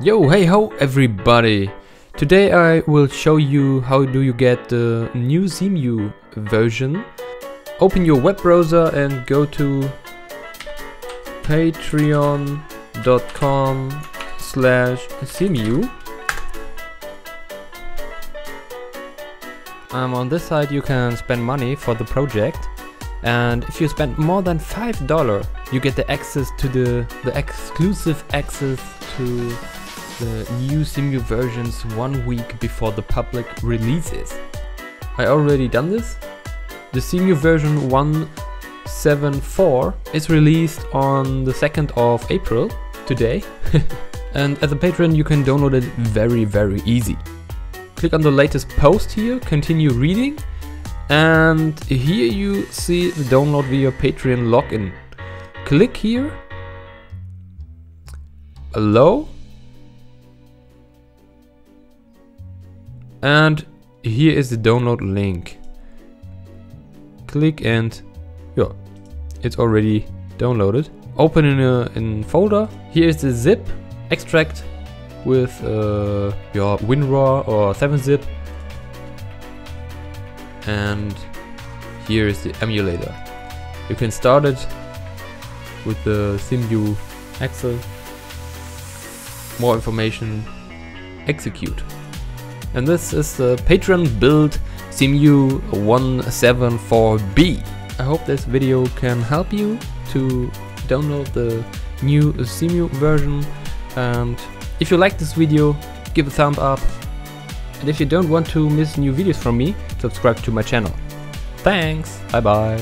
Yo, hey ho everybody! Today I will show you how do you get the new Cemu version. Open your web browser and go to patreon.com slash Cemu. Um, on this side you can spend money for the project and if you spend more than $5 you get the access to the, the exclusive access to the new Cemu versions one week before the public releases. I already done this. The Cemu version 174 is released on the 2nd of April, today. and as a patron you can download it very very easy. Click on the latest post here, continue reading and here you see the download via Patreon login. Click here. Allow. And here is the download link. Click and yeah, it's already downloaded. Open in a in folder. Here is the zip extract with uh, your WinRAR or 7-zip and here is the emulator. You can start it with the Cemu Excel. More information, execute. And this is the Patreon build Cemu 174B. I hope this video can help you to download the new Cemu version and if you like this video give a thumb up and if you don't want to miss new videos from me, subscribe to my channel. Thanks, bye bye.